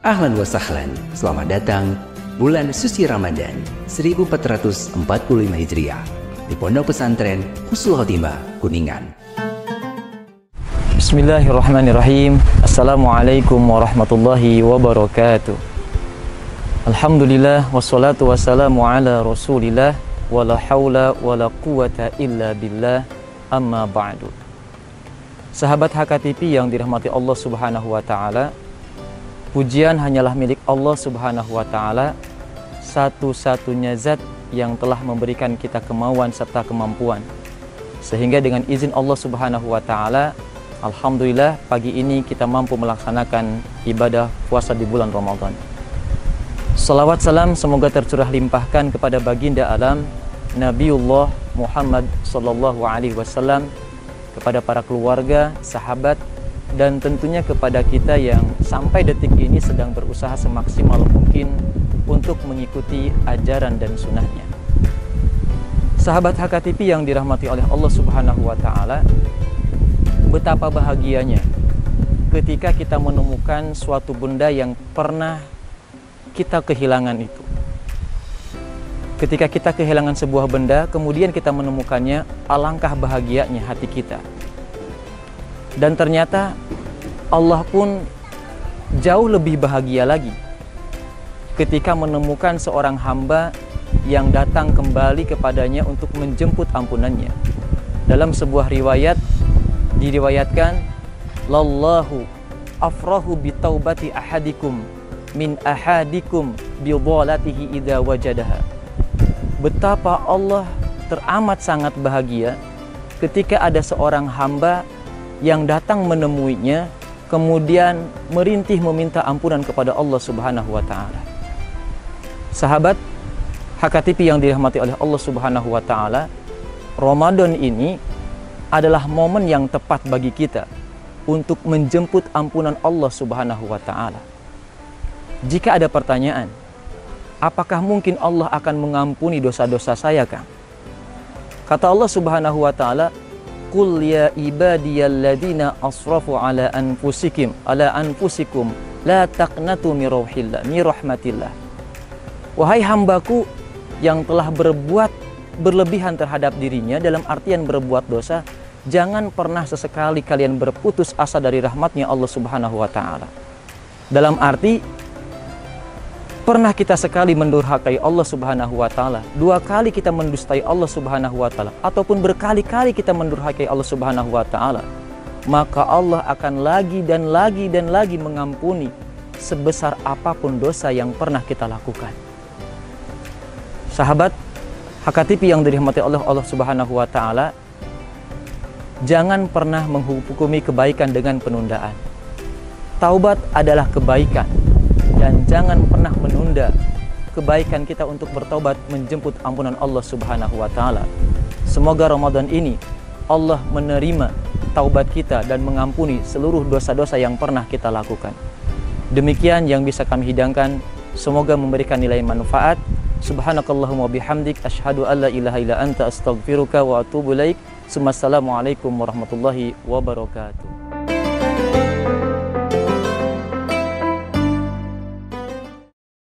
Ahlan wa sahlan, selamat datang bulan suci Ramadan 1445 Hijriah di Pondok Pesantren Husnul Khotimah, Kuningan. Bismillahirrahmanirrahim. Assalamualaikum warahmatullahi wabarakatuh. Alhamdulillah wassalatu wassalamu ala Rasulillah wala haula wala quwata illa billah amma ba'du. Sahabat HKTP yang dirahmati Allah Subhanahu wa taala, pujian hanyalah milik Allah Subhanahu wa taala, satu-satunya zat yang telah memberikan kita kemauan serta kemampuan. Sehingga dengan izin Allah Subhanahu wa taala, alhamdulillah pagi ini kita mampu melaksanakan ibadah puasa di bulan Ramadan. Salawat salam semoga tercurah limpahkan kepada baginda alam Nabiullah Muhammad sallallahu alaihi wasallam kepada para keluarga, sahabat dan tentunya kepada kita yang sampai detik ini sedang berusaha semaksimal mungkin untuk mengikuti ajaran dan sunnahnya. Sahabat HKTP yang dirahmati oleh Allah Subhanahu wa taala, betapa bahagianya ketika kita menemukan suatu benda yang pernah kita kehilangan itu. Ketika kita kehilangan sebuah benda, kemudian kita menemukannya, alangkah bahagianya hati kita. Dan ternyata Allah pun jauh lebih bahagia lagi ketika menemukan seorang hamba yang datang kembali kepadanya untuk menjemput ampunannya. Dalam sebuah riwayat diriwayatkan, "Lallahu afrahu bitaubati ahadikum min ahadikum bi dhalatihi idza wajadaha. Betapa Allah teramat sangat bahagia ketika ada seorang hamba yang datang menemuinya kemudian merintih meminta ampunan kepada Allah Subhanahu wa taala. Sahabat HKTP yang dirahmati oleh Allah Subhanahu wa taala, Ramadan ini adalah momen yang tepat bagi kita untuk menjemput ampunan Allah Subhanahu wa taala. Jika ada pertanyaan, apakah mungkin Allah akan mengampuni dosa-dosa saya, Kang? Kata Allah Subhanahu wa taala, "Qul ya ibadiyalladzina asrafu ala anfusikum ala anfusikum la taqnatu min rauhillah, min rahmatillah." Wahai hambaku yang telah berbuat berlebihan terhadap dirinya dalam artian berbuat dosa, jangan pernah sesekali kalian berputus asa dari rahmatnya Allah Subhanahu wa taala. Dalam arti Pernah kita sekali mendurhakai Allah Subhanahu wa taala, dua kali kita mendustai Allah Subhanahu wa taala ataupun berkali-kali kita mendurhakai Allah Subhanahu wa taala, maka Allah akan lagi dan lagi dan lagi mengampuni sebesar apa pun dosa yang pernah kita lakukan. Sahabat HKTP yang dirahmati Allah Allah Subhanahu wa taala, jangan pernah menghukumi kebaikan dengan penundaan. Taubat adalah kebaikan dan jangan pernah menunda kebaikan kita untuk bertobat menjemput ampunan Allah Subhanahu wa taala. Semoga Ramadan ini Allah menerima taubat kita dan mengampuni seluruh dosa-dosa yang pernah kita lakukan. Demikian yang bisa kami hidangkan. Semoga memberikan nilai manfaat. Subhanakallahumma bihamdik asyhadu alla ilaha illa anta astaghfiruka wa atubu ilaik. Assalamualaikum warahmatullahi wabarakatuh.